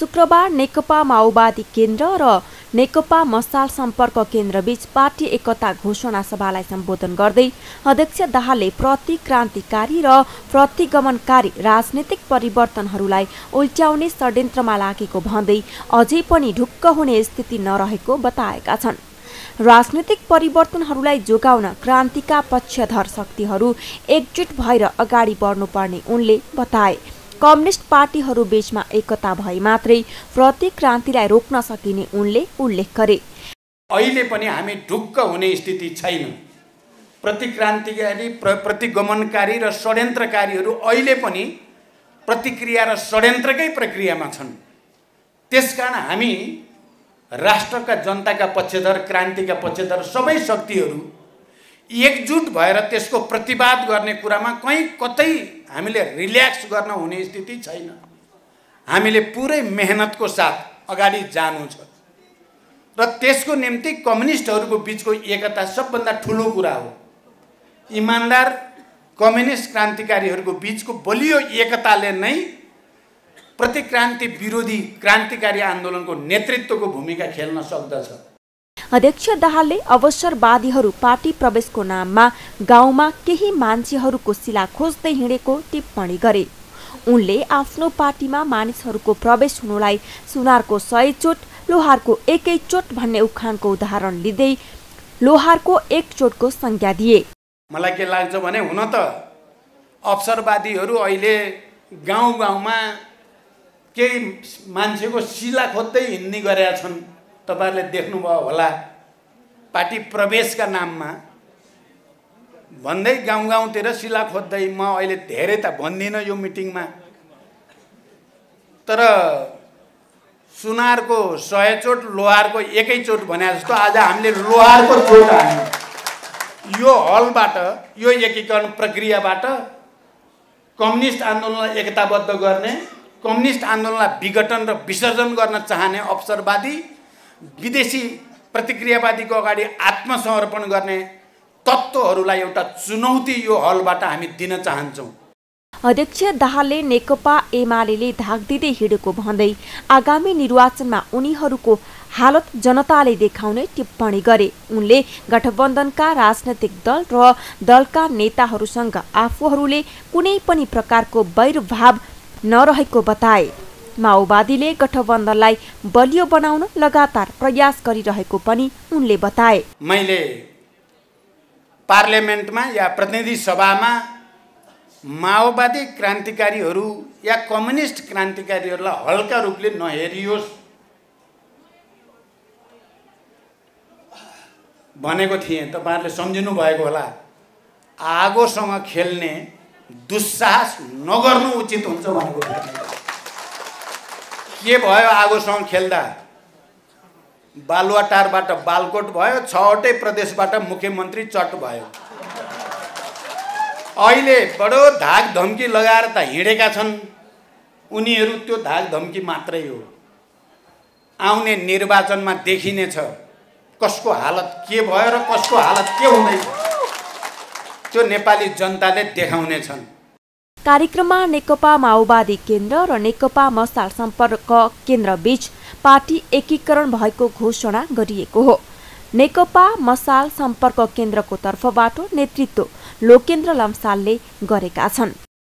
शुक्रबार नेकपा माओवादी केन्द्र र नेकपा मसाल सम्पर्क केन्द्रबीच पार्टी एकता घोषणा सभालाई सम्बोधन गर्दै अध्यक्ष दाहालले प्रतिक्रान्तिकारी र प्रतिगमनकारी राजनीतिक परिवर्तनहरूलाई उल्ट्याउने षड्यन्त्रमा लागेको भन्दै अझै पनि ढुक्क हुने स्थिति नरहेको बताएका छन्। राजनीतिक परिवर्तनहरूलाई जोगाउन क्रान्तिका पक्षधर शक्तिहरू एकजुट भएर अगाडि बढ्नुपर्ने उनले बताए। कम्युनिस्ट पार्टीहरू बीचमा एकता भए मात्रै प्रतिक्रान्तिलाई रोक्न सकिने उनले उल्लेख गरे। अहिले पनि हामी ढुक्क हुने स्थिति छैन। प्रतिक्रान्तिकारी प्र प्रतिगमनकारी र षड्यन्त्रकारीहरू अहिले पनि प्रतिक्रिया र षड्यन्त्रकै प्रक्रियामा छन्। त्यसकारण हामी राष्ट्रका जनताका पक्षधर क्रान्तिका पक्षधर सबै शक्तिहरू एकजुट भएर त्यसको प्रतिवाद गर्ने कुरामा कहीँ कतै हामीले रिल्याक्स गर्न हुने स्थिति छैन। हामीले पुरै मेहनतको साथ अगाडि जानु छ र त्यसको निम्ति कम्युनिस्टहरूको बिचको एकता सबभन्दा ठुलो कुरा हो। इमान्दार कम्युनिस्ट क्रान्तिकारीहरूको बिचको बलियो एकताले नै प्रतिक्रान्ति विरोधी क्रान्तिकारी आन्दोलनको नेतृत्वको भूमिका खेल्न सक्दछ। अध्यक्ष दाहालले अवसरवादीहरू पार्टी प्रवेशको नाममा गाउँमा केही मान्छेहरूको शिला खोज्दै हिँडेको टिप्पणी गरे। उनले आफ्नो पार्टीमा मानिसहरूको प्रवेश हुनुलाई सुनारको सय चोट लोहारको एकै चोट भन्ने उखानको उदाहरण लिँदै लोहारको एक चोटको संज्ञा दिए। मलाई के लाग्छ भने हुन त अवसरवादीहरू अहिले गाउँ गाउँमा केही मान्छेको शिला खोज्दै हिँड्ने गरेका छन्। तपाईँहरूले देख्नुभयो होला पार्टी प्रवेशका नाममा भन्दै गाउँ गाउँतिर शिला खोज्दै म अहिले धेरै त भन्दिनँ यो मिटिङमा तर सुनारको सय चोट लोहारको एकै चोट भने जस्तो आज हामीले लोहारको चोट हाल्यौँ यो हलबाट यो एकीकरण प्रक्रियाबाट कम्युनिस्ट आन्दोलनलाई एकताबद्ध गर्ने कम्युनिस्ट आन्दोलनलाई विघटन र विसर्जन गर्न चाहने अवसरवादी विदेशी प्रतिक्रियावादीको अगाडि आत्मसमर्पण गर्ने तत्त्वहरूलाई एउटा चुनौती यो हलबाट हामी दिन चाहन्छौँ। अध्यक्ष दाहालले नेकपा एमाले धाक दिँदै हिँडेको भन्दै आगामी निर्वाचनमा उनीहरूको हालत जनताले देखाउने टिप्पणी गरे। उनले गठबन्धनका राजनैतिक दल र दलका नेताहरूसँग आफूहरूले कुनै पनि प्रकारको वैरभाव नरहेको बताए। माओवादीले गठबन्धनलाई बलियो बनाउन लगातार प्रयास गरिरहेको पनि उनले बताए। मैले पार्लियामेन्टमा या प्रतिनिधि सभामा माओवादी क्रान्तिकारीहरू या कम्युनिस्ट क्रान्तिकारीहरूलाई हल्का रूपले नहेरियोस् भनेको थिएँ। तपाईँहरूले सम्झिनु भएको होला। आगोसँग खेल्ने दुस्साहस नगर्नु उचित हुन्छ भनेको के भयो आगोसँग खेल्दा? बालुवाटारबाट बालकोट भयो छवटै प्रदेशबाट मुख्यमन्त्री चट भयो। अहिले बडो धाक धम्की लगाएर त हिँडेका छन्। उनीहरू त्यो धाक धम्की मात्रै हो। आउने निर्वाचनमा देखिनेछ कसको हालत के भयो र कसको हालत के हुँदैछ। त्यो नेपाली जनताले देखाउनेछन् कार्यक्रममा नेकपा माओवादी केन्द्र र नेकपा मसाल सम्पर्क केन्द्र बीच पार्टी एकीकरण भएको घोषणा गरिएको हो। नेकपा मसाल सम्पर्क केन्द्रको तर्फबाट नेतृत्व लोकेन्द्र लम्सालले गरेका छन्।